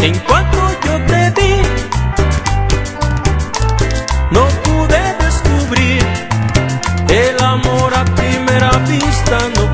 En cuanto yo te vi, no pude descubrir el amor a primera vista.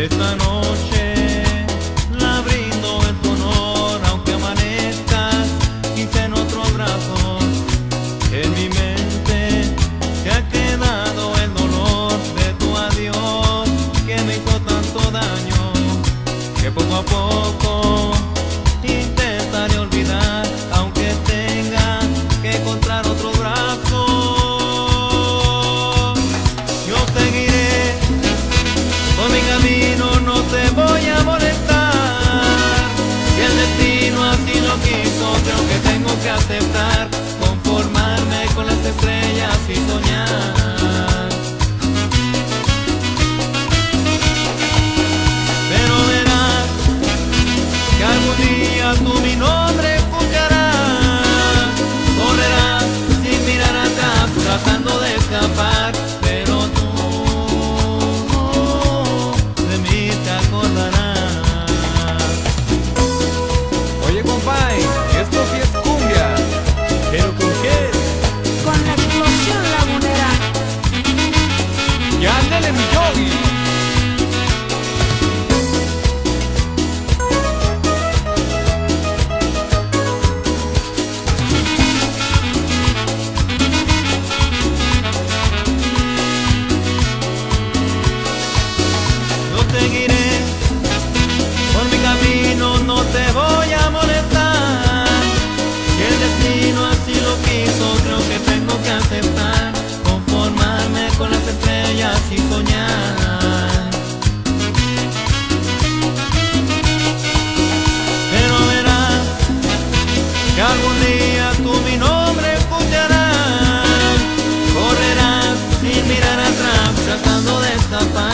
Esta noche harmonia dominou. not by